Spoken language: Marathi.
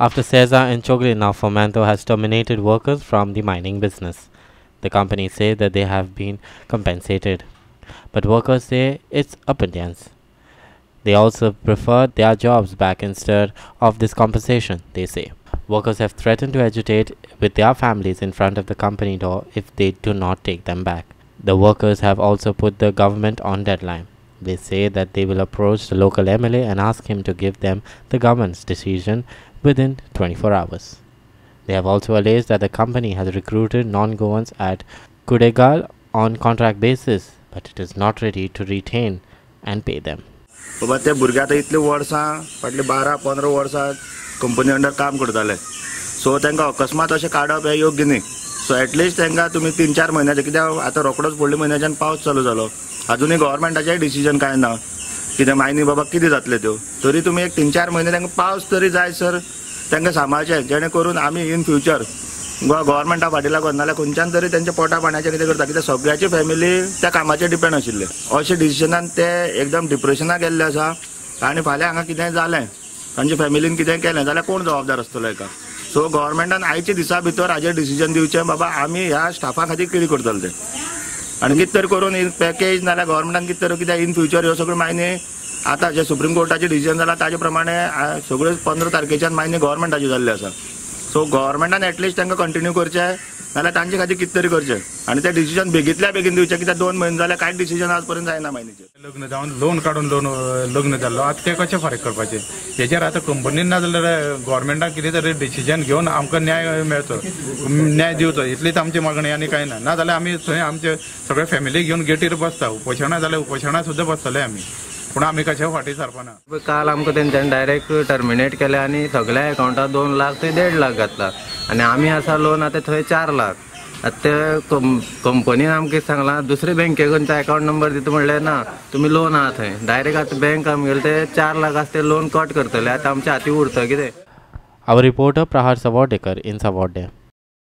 after Cesar and Chogli now Fomento has terminated workers from the mining business. The companies say that they have been compensated, but workers say it's pittance. They also prefer their jobs back instead of this compensation, they say. Workers have threatened to agitate with their families in front of the company door if they do not take them back. The workers have also put the government on deadline. They say that they will approach the local MLA and ask him to give them the government's decision within 24 hours. They have also alleged that the company has recruited non Goans at Kudegal on contract basis, but it is not ready to retain and pay them. बाबा ते भुरगे आतां इतले वर्सां फाटले बारा पंदरा वर्सां कंपनी अंडर काम करताले सो तांकां अकस्मात अशें काडप हें योग्य न्ही सो एटलिस्ट तांकां तुमी तीन चार म्हयन्याचे कित्याक आतां रोकडोच फुडल्या म्हयन्याच्यान पावस चालू जालो अजुनूय गव्हर्मेंटाचेंय डिसिजन कांय ना कितें मायनी बाबा कितें जातले त्यो तरी तुमी एक तीन चार म्हयने तांकां पावस तरी जाय सर. तांकां सांबाळचें जेणे करून आमी इन फ्युचर गोवा गव्हर्मेंटा फाटी लागून नाल्यार खंयच्यान तरी तेंच्या पोटा पाण्याचें कितें करता कित्याक सगळ्याची फॅमिली त्या कामाचेर डिपेंड आशिल्ले अशें डिसिजनान ते एकदम डिप्रेशनाक गेल्ले आसा आनी फाल्यां हांगा कितेंय जालें तांच्या फॅमिलीन कितें केलें जाल्यार कोण जबाबदार आसतलो हेका सो गव्हर्मेंटान आयच्या दिसा भितर हाजेर डिसिजन दिवचें बाबा आमी ह्या स्टाफा खातीर कितें करतले तें? आनी कितें तरी करून पॅकेज नाल्यार गोवोरमेंटान कितें तरी कित्याक इन फ्युचर ह्यो सगळ्यो मायने आतां जे सुप्रीम कोर्टाचे डिसिजन जाला ताजे प्रमाणे सगळ्यो पंदरा तारखेच्यान मायने गव्हर्मेंटाची जाल्ली आसा सो गोवोरमेंटान एटलिस्ट तांकां कंटिन्यू करचें नाल्यार तांचे खातीर कितें तरी करचें आनी तें डिसिजन बेगींतल्या बेगीन दिवचें कित्याक दोन म्हयने जाल्यार कांयच डिसिजन आज पर्यंत जायना मायनीचेर लग्न जावन लोन काडून लोन लग्न जाल्लो आतां तें कशें फारीक करपाचें? हेजेर आतां कंपनीन ना जाल्यार गव्हर्मेंटान कितें तरी डिसिजन घेवन आमकां न्याय मेळचो न्याय दिवचो इतलीच आमची मागणी आनी कांय ना नाजाल्यार आमी थंय आमचे सगळे फॅमिली घेवन गेटीर बसता. उपोशणां जाल्यार उपोशणां सुद्दां बसतले आमी पूण आमी कशें फाटीं सरपाना काल आमकां तेंच्यांनी डायरेक्ट टर्मिनेट केले आनी सगळ्या एकाउंटात दोन लाख ते देड लाख घातला. आनी आमी आसा लोन आतां थंय चार लाख. आतां ते कंपनीन आमकां सांगलां दुसरे बँके तो अकाउंट नंबर दिता म्हणलें ना तुमी लोन आहा थंय डायरेक्ट आतां बँक आमगेले ते चार लाख आसा ते लोन कट करतले आतां आमच्या हाती उरता कितें Our reporter Prahar in in Savardeh.